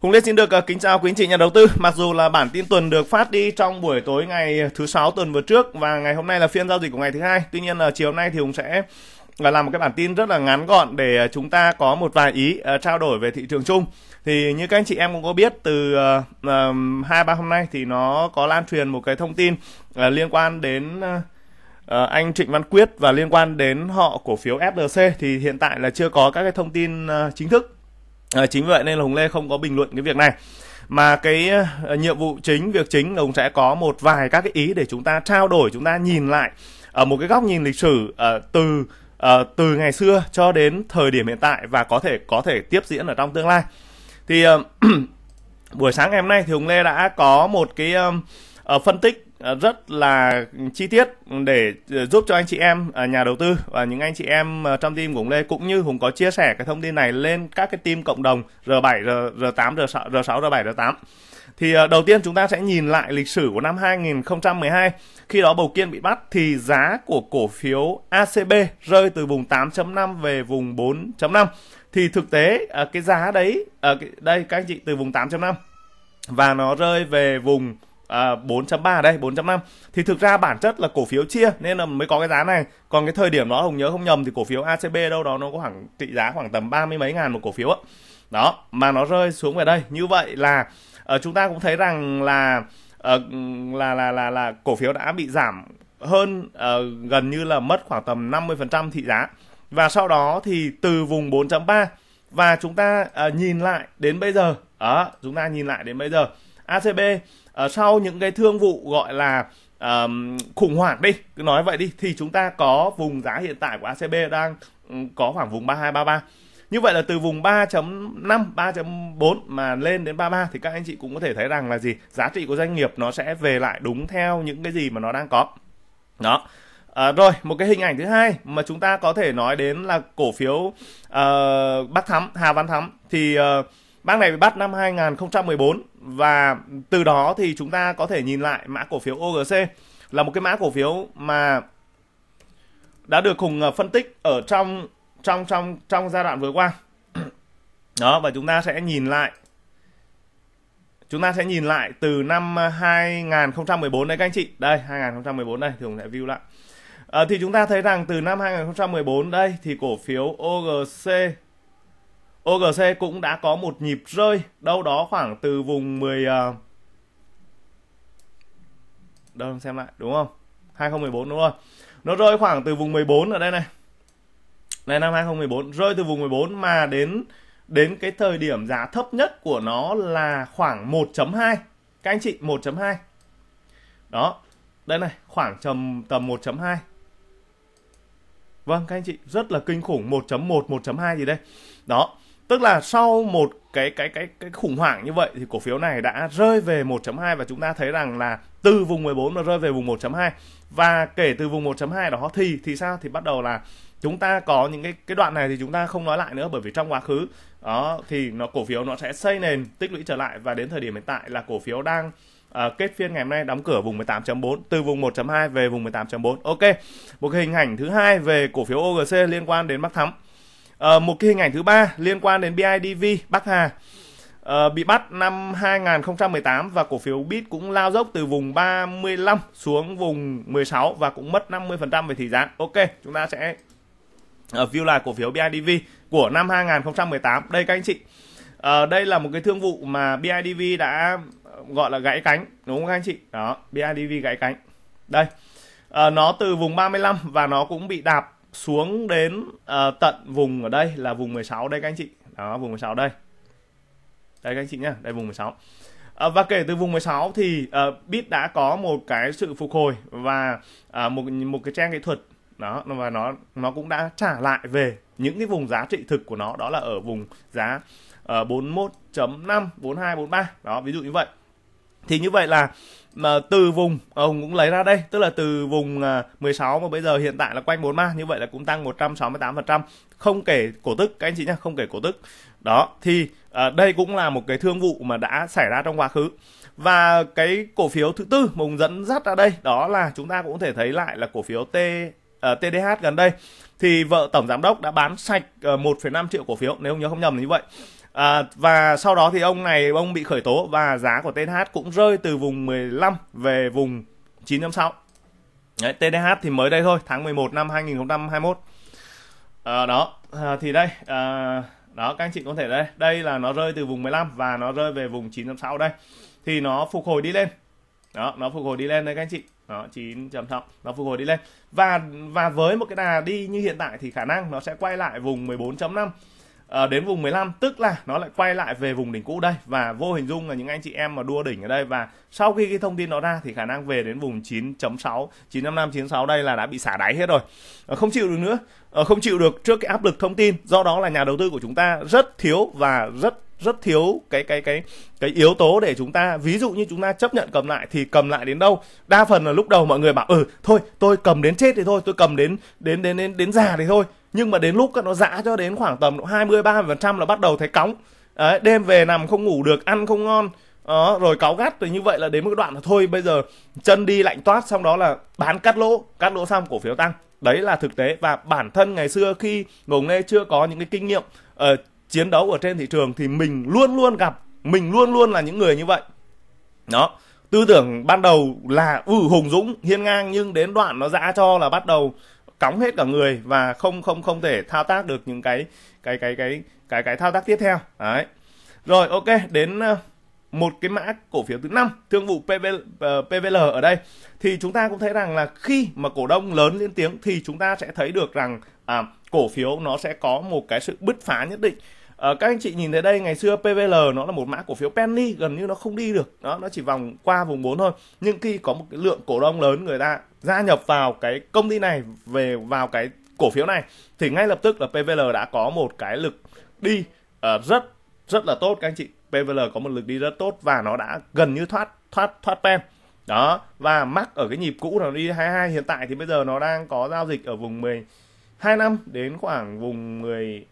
Hùng Lê xin được à, kính chào quý anh chị nhà đầu tư. Mặc dù là bản tin tuần được phát đi trong buổi tối ngày thứ sáu tuần vừa trước và ngày hôm nay là phiên giao dịch của ngày thứ hai. Tuy nhiên là chiều hôm nay thì Hùng sẽ là làm một cái bản tin rất là ngắn gọn để à, chúng ta có một vài ý uh, trao đổi về thị trường chung. Thì như các anh chị em cũng có biết từ hai uh, ba hôm nay thì nó có lan truyền một cái thông tin uh, liên quan đến uh, uh, anh Trịnh Văn Quyết và liên quan đến họ cổ phiếu FLC thì hiện tại là chưa có các cái thông tin uh, chính thức À, chính vậy nên là Hùng Lê không có bình luận cái việc này. Mà cái uh, nhiệm vụ chính việc chính là Hùng sẽ có một vài các cái ý để chúng ta trao đổi chúng ta nhìn lại ở một cái góc nhìn lịch sử uh, từ uh, từ ngày xưa cho đến thời điểm hiện tại và có thể có thể tiếp diễn ở trong tương lai. Thì uh, buổi sáng ngày hôm nay thì Hùng Lê đã có một cái uh, phân tích Ờ, rất là chi tiết để ờ, giúp cho anh chị em ờ, nhà đầu tư và những anh chị em trong team của Hùng Lê cũng như Hùng có chia sẻ cái thông tin này lên các cái team cộng đồng R7, R, R8, R6, R6, R7, R8. Thì đầu tiên chúng ta sẽ nhìn lại lịch sử của năm 2012. Khi đó Bầu Kiên bị bắt thì giá của cổ phiếu ACB rơi từ vùng 8.5 về vùng 4.5. Thì thực tế cái giá đấy đây các anh chị từ vùng 8.5 và nó rơi về vùng à, 4.3 đây 4.5 thì thực ra bản chất là cổ phiếu chia nên là mới có cái giá này. Còn cái thời điểm đó hùng nhớ không nhầm thì cổ phiếu ACB đâu đó nó có khoảng trị giá khoảng tầm ba mươi mấy ngàn một cổ phiếu á đó mà nó rơi xuống về đây. Như vậy là uh, chúng ta cũng thấy rằng là uh, là là là là cổ phiếu đã bị giảm hơn uh, gần như là mất khoảng tầm 50% thị giá. Và sau đó thì từ vùng 4.3 và chúng ta uh, nhìn lại đến bây giờ đó chúng ta nhìn lại đến bây giờ ACB uh, ờ, sau những cái thương vụ gọi là uh, khủng hoảng đi cứ nói vậy đi thì chúng ta có vùng giá hiện tại của ACB đang um, có khoảng vùng 3233 như vậy là từ vùng 3.5, 3.4 mà lên đến 33 thì các anh chị cũng có thể thấy rằng là gì? Giá trị của doanh nghiệp nó sẽ về lại đúng theo những cái gì mà nó đang có. Đó. À, rồi, một cái hình ảnh thứ hai mà chúng ta có thể nói đến là cổ phiếu ờ, uh, Bắc Thắm, Hà Văn Thắm thì uh, bác này bị bắt năm 2014 và từ đó thì chúng ta có thể nhìn lại mã cổ phiếu OGC là một cái mã cổ phiếu mà đã được Hùng ờ, phân tích ở trong trong trong trong giai đoạn vừa qua. Đó và chúng ta sẽ nhìn lại Chúng ta sẽ nhìn lại từ năm 2014 đây các anh chị. Đây 2014 đây thì Hùng sẽ view lại. À, thì chúng ta thấy rằng từ năm 2014 đây thì cổ phiếu OGC OGC cũng đã có một nhịp rơi, đâu đó khoảng từ vùng 10 à, đâu, xem lại, đúng không? 2014 đúng không nó rơi khoảng từ vùng 14 ở đây này. Này năm 2014 rơi từ vùng 14 mà đến đến cái thời điểm giá thấp nhất của nó là khoảng 1.2 các anh chị 1.2 đó, đây này, khoảng tầm tầm 1.2 Vâng các anh chị, rất là kinh khủng 1.1 1.2 gì đây. Đó Tức là sau một cái cái cái cái khủng hoảng như vậy thì cổ phiếu này đã rơi về 1.2 và chúng ta thấy rằng là từ vùng 14 nó rơi về vùng 1.2 và kể từ vùng 1.2 đó thì thì sao? Thì bắt đầu là chúng ta có những cái cái đoạn này thì chúng ta không nói lại nữa bởi vì trong quá khứ đó thì nó cổ phiếu nó sẽ xây nền tích lũy trở lại và đến thời điểm hiện tại là cổ phiếu đang à, kết phiên ngày hôm nay đóng cửa vùng 18.4 từ vùng 1.2 về vùng 18.4 ok một cái hình ảnh thứ hai về cổ phiếu OGC liên quan đến Bắc Thắm. À, một cái hình ảnh thứ ba liên quan đến BIDV Bắc Hà à, bị bắt năm 2018 và cổ phiếu BIT cũng lao dốc từ vùng 35 xuống vùng 16 và cũng mất 50% về thị giá. Ok, chúng ta sẽ uh, view lại cổ phiếu BIDV của năm 2018. Đây các anh chị. Uh, đây là một cái thương vụ mà BIDV đã gọi là gãy cánh đúng không các anh chị? Đó, BIDV gãy cánh. Đây. Uh, nó từ vùng 35 và nó cũng bị đạp xuống đến uh, tận vùng ở đây là vùng 16 đây các anh chị. Đó vùng 16 đây. Đây các anh chị nhá đây vùng 16 uh, ờ, và kể từ vùng 16 thì uh, Bit đã có một cái sự phục hồi và uh, một một cái trang kỹ thuật. Đó và nó nó cũng đã trả lại về những cái vùng giá trị thực của nó. Đó là ở vùng giá uh, 41.5 42 43 đó ví dụ như vậy. Thì như vậy là mà từ vùng à, ông cũng lấy ra đây tức là từ vùng à, 16 mà bây giờ hiện tại là quanh 43 như vậy là cũng tăng 168% không kể cổ tức các anh chị nhé không kể cổ tức. Đó thì à, đây cũng là một cái thương vụ mà đã xảy ra trong quá khứ. Và cái cổ phiếu thứ tư mùng dẫn dắt ra đây đó là chúng ta cũng có thể thấy lại là cổ phiếu T à, uh, TDH gần đây. Thì vợ tổng giám đốc đã bán sạch uh, 1,5 triệu cổ phiếu nếu nhớ không nhầm là như vậy. À, và sau đó thì ông này ông bị khởi tố và giá của TH cũng rơi từ vùng 15 về vùng 9.6. Đấy, TDH thì mới đây thôi, tháng 11 năm 2021. À, đó, à, thì đây, à, đó các anh chị có thể đây, đây là nó rơi từ vùng 15 và nó rơi về vùng 9.6 đây. Thì nó phục hồi đi lên. Đó, nó phục hồi đi lên đây các anh chị. Đó, 9.6 nó phục hồi đi lên. Và và với một cái đà đi như hiện tại thì khả năng nó sẽ quay lại vùng 14.5 à, đến vùng 15 tức là nó lại quay lại về vùng đỉnh cũ đây. Và vô hình dung là những anh chị em mà đua đỉnh ở đây. Và sau khi cái thông tin nó ra thì khả năng về đến vùng 9.6 955 96 đây là đã bị xả đáy hết rồi. À, không chịu được nữa. À, không chịu được trước cái áp lực thông tin. Do đó là nhà đầu tư của chúng ta rất thiếu và rất rất thiếu cái cái cái cái yếu tố để chúng ta ví dụ như chúng ta chấp nhận cầm lại thì cầm lại đến đâu? Đa phần là lúc đầu mọi người bảo ừ thôi tôi cầm đến chết thì thôi tôi cầm đến đến đến đến đến già thì thôi nhưng mà đến lúc nó dã cho đến khoảng tầm 20 30 phần trăm là bắt đầu thấy cóng. Đấy, đêm về nằm không ngủ được ăn không ngon. Đó, rồi cáu gắt rồi như vậy là đến một cái đoạn là thôi bây giờ chân đi lạnh toát xong đó là bán cắt lỗ cắt lỗ xong cổ phiếu tăng. Đấy là thực tế. Và bản thân ngày xưa khi ngùng lê chưa có những cái kinh nghiệm uh, chiến đấu ở trên thị trường thì mình luôn luôn gặp mình luôn luôn là những người như vậy. Đó tư tưởng ban đầu là ừ hùng dũng hiên ngang nhưng đến đoạn nó dã cho là bắt đầu cóng hết cả người và không không không thể thao tác được những cái cái cái cái cái cái thao tác tiếp theo. Đấy. Rồi ok đến ờ, một cái mã cổ phiếu thứ năm thương vụ PVL, ờ, PVL ở đây. Thì chúng ta cũng thấy rằng là khi mà cổ đông lớn lên tiếng thì chúng ta sẽ thấy được rằng à, cổ phiếu nó sẽ có một cái sự bứt phá nhất định. À, các anh chị nhìn thấy đây ngày xưa PVL nó là một mã cổ phiếu penny gần như nó không đi được. Đó nó chỉ vòng qua vùng 4 thôi. Nhưng khi có một cái lượng cổ đông lớn người ta gia nhập vào cái công ty này về vào cái cổ phiếu này thì ngay lập tức là PVL đã có một cái lực đi uh, rất rất là tốt các anh chị. PVL có một lực đi rất tốt và nó đã gần như thoát thoát thoát pen. Đó và mắc ở cái nhịp cũ nó đi 22 hiện tại thì bây giờ nó đang có giao dịch ở vùng 12 năm đến khoảng vùng 10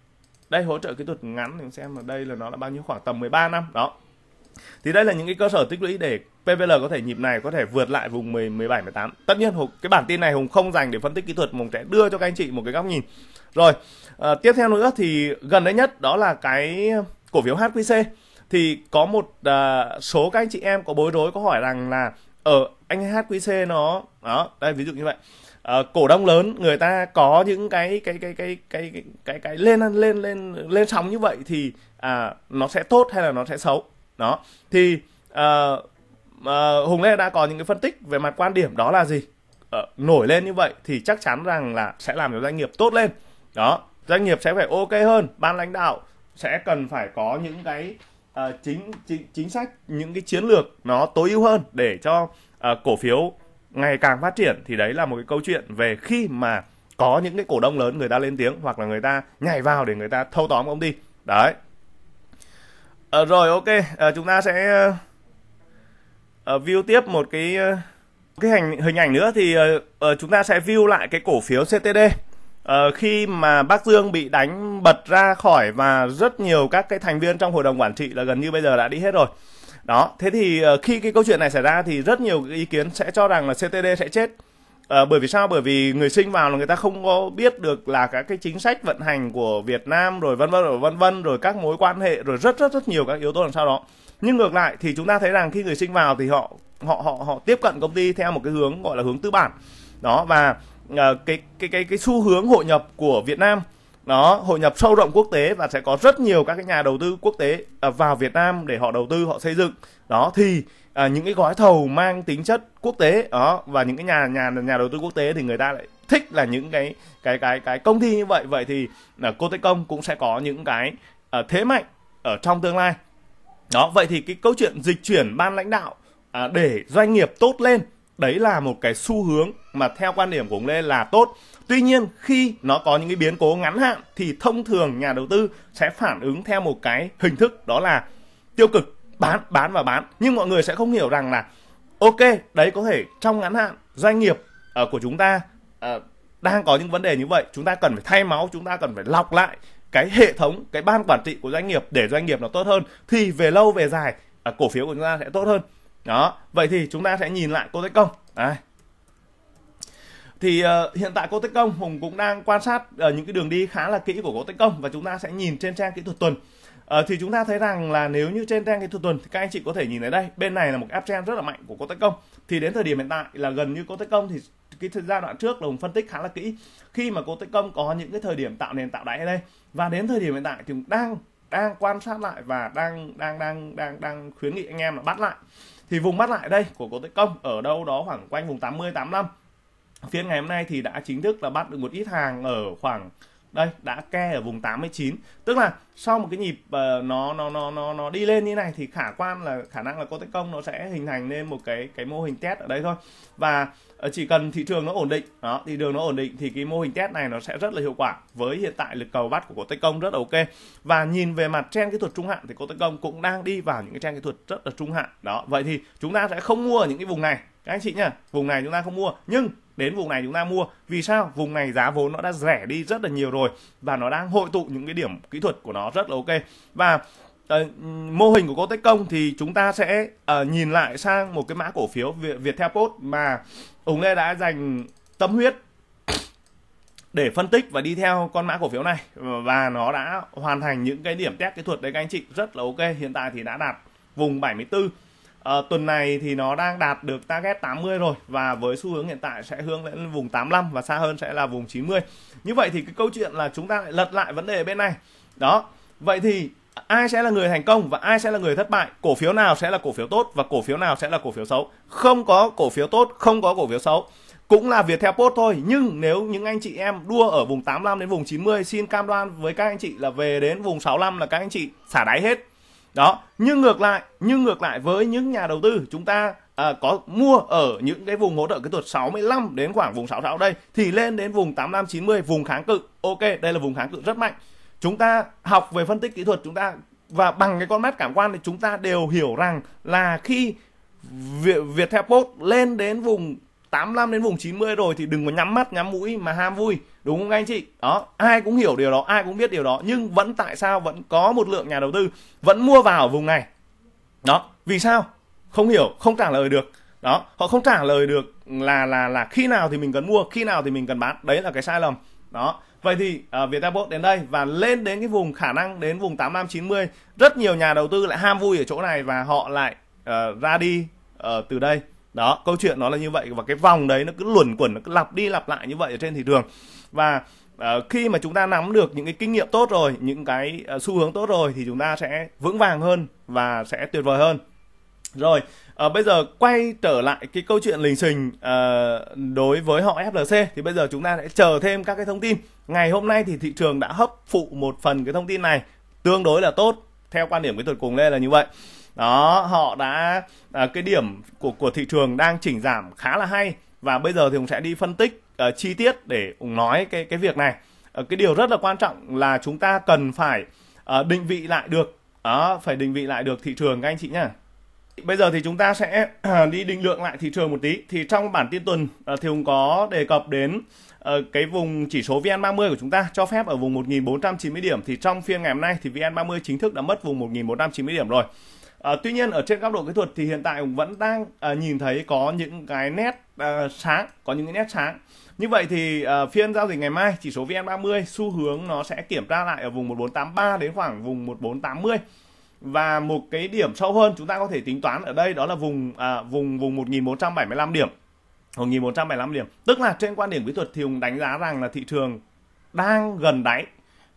đây hỗ trợ kỹ thuật ngắn thì xem ở đây là nó là bao nhiêu khoảng tầm 13 năm. Đó thì đây là những cái cơ sở tích lũy để PVL có thể nhịp này có thể vượt lại vùng 10 17 18 tất nhiên cái bản tin này Hùng không dành để phân tích kỹ thuật Hùng sẽ đưa cho các anh chị một cái góc nhìn. Rồi à, tiếp theo nữa thì gần đây nhất đó là cái cổ phiếu HQC thì có một à, số các anh chị em có bối rối có hỏi rằng là ở anh HQC nó đó đây ví dụ như vậy. À, cổ đông lớn người ta có những cái cái cái cái cái cái cái, cái lên lên lên lên sóng như vậy thì à, nó sẽ tốt hay là nó sẽ xấu? Đó. Thì uh, uh, hùng lê đã có những cái phân tích về mặt quan điểm đó là gì? Uh, nổi lên như vậy thì chắc chắn rằng là sẽ làm cho doanh nghiệp tốt lên. Đó. Doanh nghiệp sẽ phải ok hơn ban lãnh đạo sẽ cần phải có những cái uh, chính, chính chính sách những cái chiến lược nó tối ưu hơn để cho uh, cổ phiếu ngày càng phát triển. Thì đấy là một cái câu chuyện về khi mà có những cái cổ đông lớn người ta lên tiếng hoặc là người ta nhảy vào để người ta thâu tóm công ty. Đấy à, rồi ok. À, chúng ta sẽ à, view tiếp một cái cái hình hình ảnh nữa thì à, chúng ta sẽ view lại cái cổ phiếu CTD à, khi mà bác Dương bị đánh bật ra khỏi và rất nhiều các cái thành viên trong hội đồng quản trị là gần như bây giờ đã đi hết rồi. Đó thế thì khi cái câu chuyện này xảy ra thì rất nhiều ý kiến sẽ cho rằng là CTD sẽ chết. À, bởi vì sao? Bởi vì người sinh vào là người ta không có biết được là các cái chính sách vận hành của Việt Nam rồi vân vân rồi vân vân rồi các mối quan hệ rồi rất rất rất nhiều các yếu tố làm sao đó. Nhưng ngược lại thì chúng ta thấy rằng khi người sinh vào thì họ họ họ họ tiếp cận công ty theo một cái hướng gọi là hướng tư bản. Đó và uh, cái cái cái cái xu hướng hội nhập của Việt Nam đó hội nhập sâu rộng quốc tế và sẽ có rất nhiều các cái nhà đầu tư quốc tế à, vào Việt Nam để họ đầu tư họ xây dựng. Đó thì à, những cái gói thầu mang tính chất quốc tế đó và những cái nhà nhà nhà đầu tư quốc tế thì người ta lại thích là những cái cái cái cái công ty như vậy. Vậy thì là cô Tây Công cũng sẽ có những cái à, thế mạnh ở trong tương lai. Đó vậy thì cái câu chuyện dịch chuyển ban lãnh đạo à, để doanh nghiệp tốt lên đấy là một cái xu hướng mà theo quan điểm của ông Lê là tốt. Tuy nhiên khi nó có những cái biến cố ngắn hạn thì thông thường nhà đầu tư sẽ phản ứng theo một cái hình thức đó là tiêu cực bán bán và bán. Nhưng mọi người sẽ không hiểu rằng là ok đấy có thể trong ngắn hạn doanh nghiệp uh, của chúng ta uh, đang có những vấn đề như vậy chúng ta cần phải thay máu chúng ta cần phải lọc lại cái hệ thống cái ban quản trị của doanh nghiệp để doanh nghiệp nó tốt hơn thì về lâu về dài uh, cổ phiếu của chúng ta sẽ tốt hơn. Đó vậy thì chúng ta sẽ nhìn lại cô Tết Công. À, thì uh, hiện tại cô Tết Công Hùng cũng đang quan sát uh, những cái đường đi khá là kỹ của cô Tết Công và chúng ta sẽ nhìn trên trang kỹ thuật tuần. Uh, thì chúng ta thấy rằng là nếu như trên trang kỹ thuật tuần thì các anh chị có thể nhìn thấy đây bên này là một áp trend rất là mạnh của Công. Thì đến thời điểm hiện tại là gần như Công thì cái giai đoạn trước là phân tích khá là kỹ. Khi mà Công có những cái thời điểm tạo nền tạo đáy ở đây và đến thời điểm hiện tại thì đang đang quan sát lại và đang đang đang đang đang khuyến nghị anh em là bắt lại. Thì vùng bắt lại đây của Công ở đâu đó khoảng quanh vùng 80 85 phiên ngày hôm nay thì đã chính thức là bắt được một ít hàng ở khoảng đây đã ke ở vùng 89 tức là sau một cái nhịp uh, nó nó nó nó nó đi lên như này thì khả quan là khả năng là cô tấn công nó sẽ hình thành nên một cái cái mô hình test ở đây thôi. Và ờ, chỉ cần thị trường nó ổn định đó thị trường nó ổn định thì cái mô hình test này nó sẽ rất là hiệu quả. Với hiện tại lực cầu bắt của cô tấn công rất là ok. Và nhìn về mặt trend kỹ thuật trung hạn thì cô tấn công cũng đang đi vào những cái trend kỹ thuật rất là trung hạn. Đó vậy thì chúng ta sẽ không mua ở những cái vùng này. Các anh chị nhá vùng này chúng ta không mua. Nhưng đến vùng này chúng ta mua. Vì sao? Vùng này giá vốn nó đã rẻ đi rất là nhiều rồi và nó đang hội tụ những cái điểm kỹ thuật của nó rất là ok. Và uh, mô hình của cô Công thì chúng ta sẽ uh, nhìn lại sang một cái mã cổ phiếu Việt Viettel Post mà Hùng Lê đã dành tâm huyết để phân tích và đi theo con mã cổ phiếu này. Và nó đã hoàn thành những cái điểm test kỹ thuật đấy các anh chị rất là ok. Hiện tại thì đã đạt vùng 74 à, tuần này thì nó đang đạt được target 80 rồi và với xu hướng hiện tại sẽ hướng đến vùng 85 và xa hơn sẽ là vùng 90 như vậy thì cái câu chuyện là chúng ta lại lật lại vấn đề bên này. Đó vậy thì ai sẽ là người thành công và ai sẽ là người thất bại? Cổ phiếu nào sẽ là cổ phiếu tốt và cổ phiếu nào sẽ là cổ phiếu xấu? Không có cổ phiếu tốt không có cổ phiếu xấu. Cũng là việc theo post thôi nhưng nếu những anh chị em đua ở vùng 85 đến vùng 90 xin cam đoan với các anh chị là về đến vùng 65 là các anh chị xả đáy hết đó nhưng ngược lại nhưng ngược lại với những nhà đầu tư chúng ta à, có mua ở những cái vùng hỗ trợ kỹ thuật 65 đến khoảng vùng 66 đây thì lên đến vùng 85 90 vùng kháng cự ok đây là vùng kháng cự rất mạnh. Chúng ta học về phân tích kỹ thuật chúng ta và bằng cái con mắt cảm quan thì chúng ta đều hiểu rằng là khi Việt, Viettel Post lên đến vùng 85 đến vùng 90 rồi thì đừng có nhắm mắt nhắm mũi mà ham vui đúng không anh chị? Đó ai cũng hiểu điều đó ai cũng biết điều đó nhưng vẫn tại sao vẫn có một lượng nhà đầu tư vẫn mua vào ở vùng này? Đó vì sao? Không hiểu không trả lời được. Đó họ không trả lời được là là là khi nào thì mình cần mua khi nào thì mình cần bán. Đấy là cái sai lầm. Đó vậy thì ờ, uh, Viettelbot đến đây và lên đến cái vùng khả năng đến vùng 85 90 rất nhiều nhà đầu tư lại ham vui ở chỗ này và họ lại uh, ra đi uh, từ đây đó câu chuyện nó là như vậy và cái vòng đấy nó cứ luẩn quẩn nó cứ lặp đi lặp lại như vậy ở trên thị trường. Và uh, khi mà chúng ta nắm được những cái kinh nghiệm tốt rồi những cái uh, xu hướng tốt rồi thì chúng ta sẽ vững vàng hơn và sẽ tuyệt vời hơn. Rồi uh, bây giờ quay trở lại cái câu chuyện lình xình uh, đối với họ FLC thì bây giờ chúng ta sẽ chờ thêm các cái thông tin. Ngày hôm nay thì thị trường đã hấp phụ một phần cái thông tin này tương đối là tốt theo quan điểm kỹ thuật cùng lên là như vậy đó họ đã à, cái điểm của của thị trường đang chỉnh giảm khá là hay và bây giờ thì cũng sẽ đi phân tích uh, chi tiết để cùng nói cái cái việc này uh, cái điều rất là quan trọng là chúng ta cần phải uh, định vị lại được đó phải định vị lại được thị trường các anh chị nhá Bây giờ thì chúng ta sẽ đi định lượng lại thị trường một tí. Thì trong bản tin tuần thì cũng có đề cập đến ờ, cái vùng chỉ số VN30 của chúng ta cho phép ở vùng 1490 điểm thì trong phiên ngày hôm nay thì VN30 chính thức đã mất vùng 1490 điểm rồi. À, tuy nhiên ở trên góc độ kỹ thuật thì hiện tại cũng vẫn đang à, nhìn thấy có những cái nét à, sáng, có những cái nét sáng. Như vậy thì à, phiên giao dịch ngày mai chỉ số VN30 xu hướng nó sẽ kiểm tra lại ở vùng 1483 đến khoảng vùng 1480 và một cái điểm sâu hơn chúng ta có thể tính toán ở đây đó là vùng à, vùng vùng 1175 điểm. 1175 điểm. Tức là trên quan điểm kỹ thuật thì ông đánh giá rằng là thị trường đang gần đáy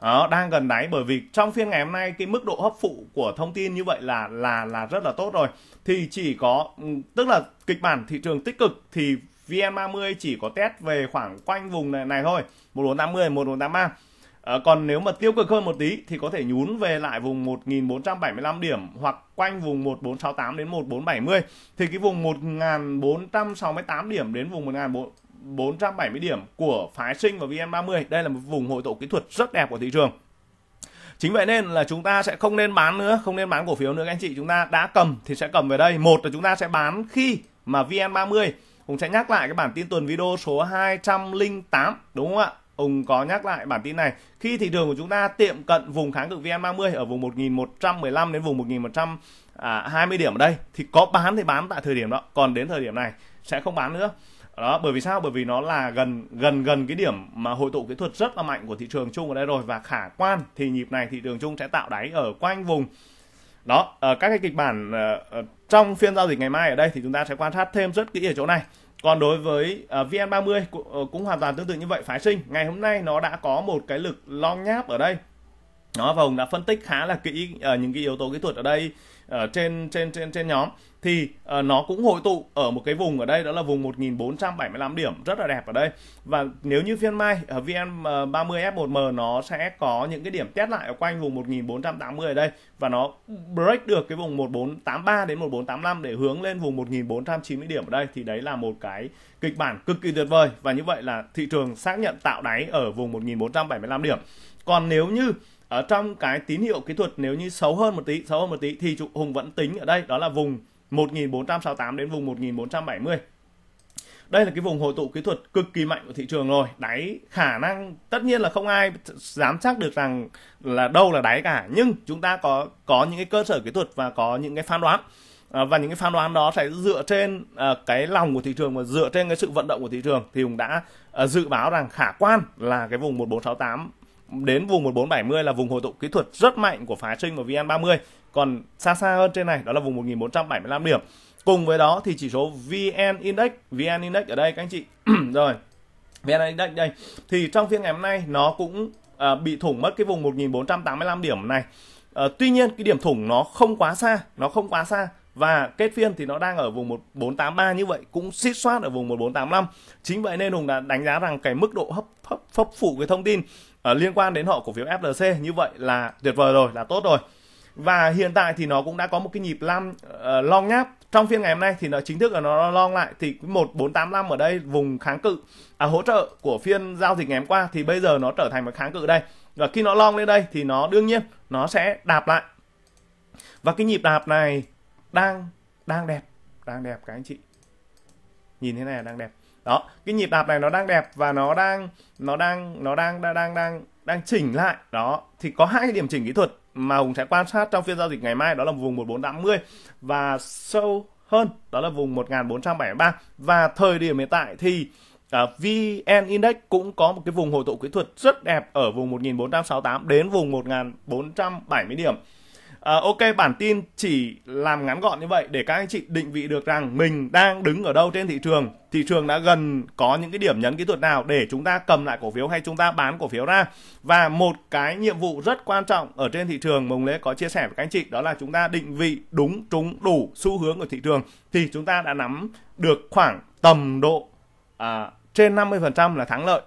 đó, đang gần đáy bởi vì trong phiên ngày hôm nay cái mức độ hấp phụ của thông tin như vậy là là là rất là tốt rồi. Thì chỉ có ừ, tức là kịch bản thị trường tích cực thì VN30 chỉ có test về khoảng quanh vùng này, này thôi 1480 1483 à, còn nếu mà tiêu cực hơn một tí thì có thể nhún về lại vùng 1475 điểm hoặc quanh vùng 1468 đến 1470 thì cái vùng 1468 điểm đến vùng 1400 470 điểm của phái sinh và VN30. Đây là một vùng hội tụ kỹ thuật rất đẹp của thị trường. Chính vậy nên là chúng ta sẽ không nên bán nữa, không nên bán cổ phiếu nữa các anh chị. Chúng ta đã cầm thì sẽ cầm về đây. Một là chúng ta sẽ bán khi mà VN30 Hùng sẽ nhắc lại cái bản tin tuần video số 208 đúng không ạ? Hùng có nhắc lại bản tin này. Khi thị trường của chúng ta tiệm cận vùng kháng cự VN30 ở vùng 1115 đến vùng 1120 à, điểm ở đây thì có bán thì bán tại thời điểm đó, còn đến thời điểm này sẽ không bán nữa đó bởi vì sao? Bởi vì nó là gần gần gần cái điểm mà hội tụ kỹ thuật rất là mạnh của thị trường chung ở đây rồi. Và khả quan thì nhịp này thị trường chung sẽ tạo đáy ở quanh vùng. Đó ở các cái kịch bản ờ, ờ, trong phiên giao dịch ngày mai ở đây thì chúng ta sẽ quan sát thêm rất kỹ ở chỗ này. Còn đối với VN30 cũng, cũng hoàn toàn tương tự như vậy phái sinh. Ngày hôm nay nó đã có một cái lực long nháp ở đây. Nó và hùng đã phân tích khá là kỹ uh, những cái yếu tố kỹ thuật ở đây ở trên trên trên trên nhóm thì uh, nó cũng hội tụ ở một cái vùng ở đây đó là vùng 1475 điểm rất là đẹp ở đây. Và nếu như phiên mai ở VN30 F1M nó sẽ có những cái điểm test lại ở quanh vùng 1480 ở đây và nó break được cái vùng 1483 đến 1485 để hướng lên vùng 1490 điểm ở đây thì đấy là một cái kịch bản cực kỳ tuyệt vời. Và như vậy là thị trường xác nhận tạo đáy ở vùng 1475 điểm. Còn nếu như ở trong cái tín hiệu kỹ thuật nếu như xấu hơn một tí xấu hơn một tí thì trụ Hùng vẫn tính ở đây đó là vùng 1468 đến vùng 1470 đây là cái vùng hồi tụ kỹ thuật cực kỳ mạnh của thị trường rồi. Đáy khả năng tất nhiên là không ai dám chắc được rằng là đâu là đáy cả nhưng chúng ta có có những cái cơ sở kỹ thuật và có những cái phán đoán. À, và những cái phán đoán đó sẽ dựa trên à, cái lòng của thị trường và dựa trên cái sự vận động của thị trường. Thì hùng đã à, dự báo rằng khả quan là cái vùng 1468 đến vùng 1470 là vùng hồi tụ kỹ thuật rất mạnh của phá sinh và VN30 còn xa xa hơn trên này đó là vùng 1475 điểm. Cùng với đó thì chỉ số VN Index VN Index ở đây các anh chị. Rồi VN Index đây. Thì trong phiên ngày hôm nay nó cũng à, bị thủng mất cái vùng 1485 điểm này. À, tuy nhiên cái điểm thủng nó không quá xa nó không quá xa và kết phiên thì nó đang ở vùng 1483 như vậy cũng xít soát ở vùng 1485 chính vậy nên hùng đã đánh giá rằng cái mức độ hấp hấp, hấp phụ cái thông tin uh, liên quan đến họ cổ phiếu FLC như vậy là tuyệt vời rồi là tốt rồi. Và hiện tại thì nó cũng đã có một cái nhịp lam uh, long nháp. Trong phiên ngày hôm nay thì nó chính thức là nó long lại. Thì 1485 ở đây vùng kháng cự à, hỗ trợ của phiên giao dịch ngày hôm qua thì bây giờ nó trở thành một kháng cự đây. Và khi nó long lên đây thì nó đương nhiên nó sẽ đạp lại. Và cái nhịp đạp này đang đang đẹp đang đẹp các anh chị. Nhìn thế này đang đẹp. Đó cái nhịp đạp này nó đang đẹp và nó đang nó đang nó đang đang đang đang đang chỉnh lại. Đó thì có hai cái điểm chỉnh kỹ thuật mà hùng sẽ quan sát trong phiên giao dịch ngày mai đó là vùng 1480 và sâu hơn đó là vùng 1473 và thời điểm hiện tại thì à, uh, VN Index cũng có một cái vùng hồi tụ kỹ thuật rất đẹp ở vùng 1468 đến vùng 1470 điểm. À, ok, bản tin chỉ làm ngắn gọn như vậy để các anh chị định vị được rằng mình đang đứng ở đâu trên thị trường. Thị trường đã gần có những cái điểm nhấn kỹ thuật nào để chúng ta cầm lại cổ phiếu hay chúng ta bán cổ phiếu ra. Và một cái nhiệm vụ rất quan trọng ở trên thị trường mồng lễ có chia sẻ với các anh chị đó là chúng ta định vị đúng, trúng, đủ xu hướng của thị trường thì chúng ta đã nắm được khoảng tầm độ à, trên 50% là thắng lợi.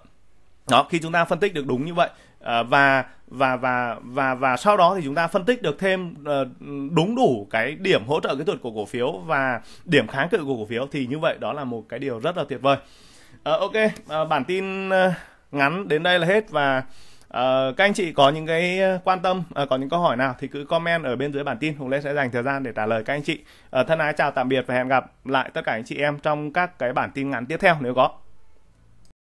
Đó, khi chúng ta phân tích được đúng như vậy à, và và và và và sau đó thì chúng ta phân tích được thêm ờ, đúng đủ cái điểm hỗ trợ kỹ thuật của cổ phiếu và điểm kháng cự của cổ phiếu thì như vậy đó là một cái điều rất là tuyệt vời. Uh, ok, uh, bản tin ngắn đến đây là hết và Uh, các anh chị có những cái quan tâm, uh, có những câu hỏi nào thì cứ comment ở bên dưới bản tin. Hùng Lê sẽ dành thời gian để trả lời các anh chị. Uh, thân ái chào tạm biệt và hẹn gặp lại tất cả anh chị em trong các cái bản tin ngắn tiếp theo nếu có.